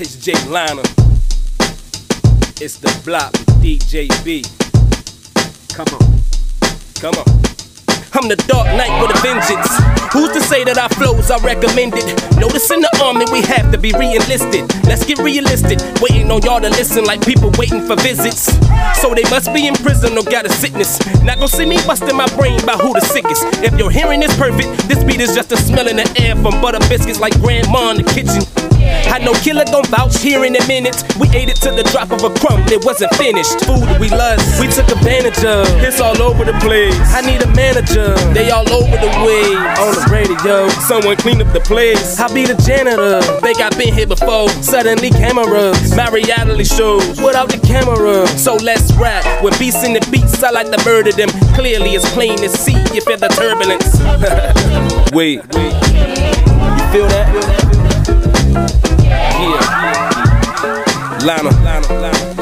It's Jae Liner. It's the block with DJ B. Come on. Come on. I'm the Dark Knight with a vengeance. Who's to say that our flows are recommended? Notice in the army we have to be re-enlisted. Let's get realistic. Waiting on y'all to listen like people waiting for visits. So they must be in prison or got a sickness. Not gonna see me busting my brain about who the sickest. If your hearing is perfect, this beat is just a smell in the air from butter biscuits like grandma in the kitchen. I know killer gon' vouch here in a minute. We ate it to the drop of a crumb, it wasn't finished. Food we lust, we took advantage of. It's all over the place. I need a manager. They all over the way. On the radio, someone clean up the place. I be the janitor. Think I've been here before. Suddenly cameras, my reality shows without the camera. So let's rap. When beats in the beats, I like to murder them. Clearly it's plain to see. You feel the turbulence. wait, wait. You feel that? Yeah. Lana.